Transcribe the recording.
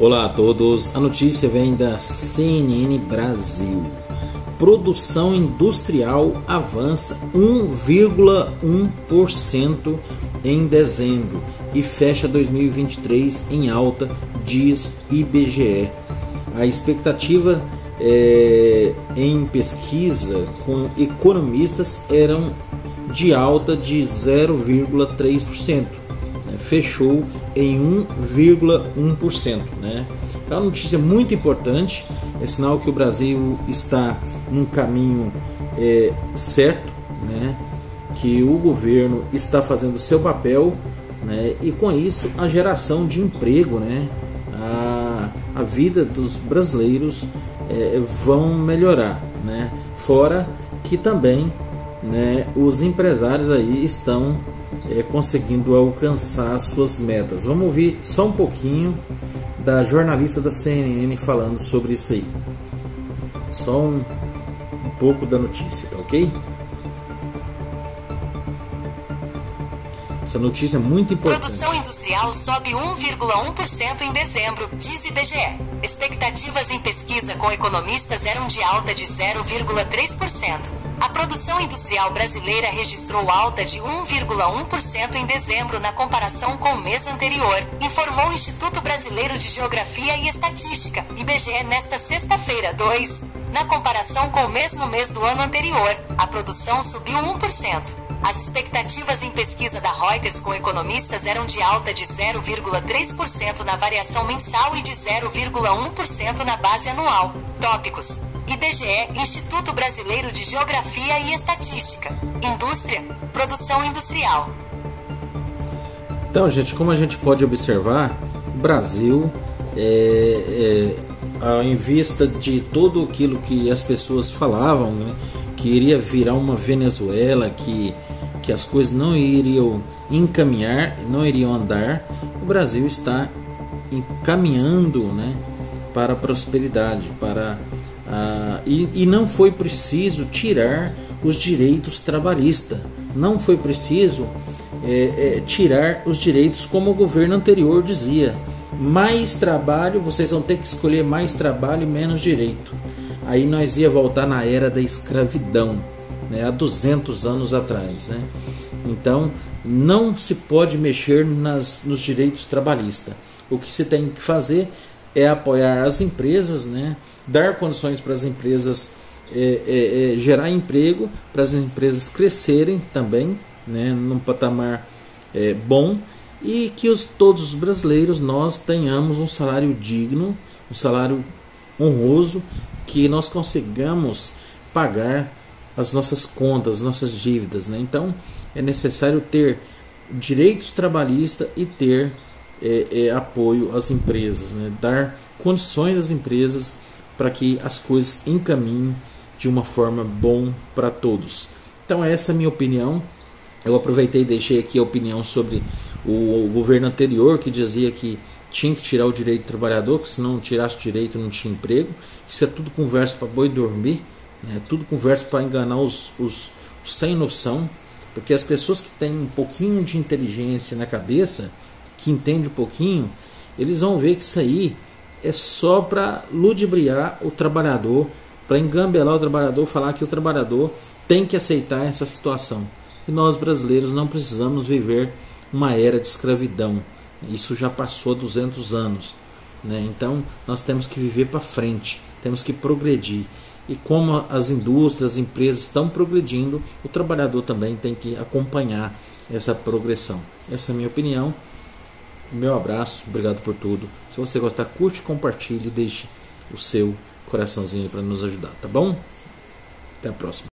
Olá a todos, a notícia vem da CNN Brasil. Produção industrial avança 1,1% em dezembro e fecha 2023 em alta, diz IBGE. A expectativa é, em pesquisa com economistas eram de alta de 0,3%, né? fechou em 1,1%. Né? Então, é uma notícia muito importante, é sinal que o Brasil está num caminho é, certo, né? que o governo está fazendo o seu papel né? e com isso a geração de emprego, né? a, a vida dos brasileiros é, vão melhorar. Né? Fora que também né, os empresários aí estão é, conseguindo alcançar suas metas. Vamos ouvir só um pouquinho da jornalista da CNN falando sobre isso aí. Só um, um pouco da notícia, tá ok? Essa notícia é muito importante. Produção industrial sobe 1,1% em dezembro, diz IBGE. Expectativas em pesquisa com economistas eram de alta de 0,3%. A produção industrial brasileira registrou alta de 1,1% em dezembro na comparação com o mês anterior, informou o Instituto Brasileiro de Geografia e Estatística, IBGE, nesta sexta-feira, 2. Na comparação com o mesmo mês do ano anterior, a produção subiu 1%. As expectativas em pesquisa da Reuters com economistas eram de alta de 0,3% na variação mensal e de 0,1% na base anual. Tópicos: IBGE, Instituto Brasileiro de Geografia e Estatística. Indústria, produção industrial. Então, gente, como a gente pode observar, o Brasil, é, é, em vista de tudo aquilo que as pessoas falavam, né, que iria virar uma Venezuela, que, que as coisas não iriam encaminhar, não iriam andar, o Brasil está encaminhando né, para a prosperidade, para a, e, e não foi preciso tirar os direitos trabalhistas, não foi preciso é, é, tirar os direitos como o governo anterior dizia. Mais trabalho, vocês vão ter que escolher mais trabalho e menos direito aí nós ia voltar na era da escravidão, né, há 200 anos atrás. Né? Então, não se pode mexer nas, nos direitos trabalhistas. O que se tem que fazer é apoiar as empresas, né, dar condições para as empresas é, é, é, gerar emprego, para as empresas crescerem também, né, num patamar é, bom e que os, todos os brasileiros nós tenhamos um salário digno, um salário honroso que nós consigamos pagar as nossas contas, nossas dívidas. Né? Então é necessário ter direitos trabalhistas e ter é, é, apoio às empresas, né? dar condições às empresas para que as coisas encaminhem de uma forma bom para todos. Então essa é a minha opinião. Eu aproveitei e deixei aqui a opinião sobre o, o governo anterior que dizia que tinha que tirar o direito do trabalhador, que se não tirasse o direito não tinha emprego. Isso é tudo conversa para boi dormir, né? tudo conversa para enganar os, os, os, sem noção, porque as pessoas que têm um pouquinho de inteligência na cabeça, que entendem um pouquinho, eles vão ver que isso aí é só para ludibriar o trabalhador, para engambelar o trabalhador, falar que o trabalhador tem que aceitar essa situação. E nós brasileiros não precisamos viver uma era de escravidão. Isso já passou 200 anos. Né? Então nós temos que viver para frente, temos que progredir. E como as indústrias, as empresas estão progredindo, o trabalhador também tem que acompanhar essa progressão. Essa é a minha opinião. Meu abraço, obrigado por tudo. Se você gostar, curte, compartilhe e deixe o seu coraçãozinho para nos ajudar, tá bom? Até a próxima.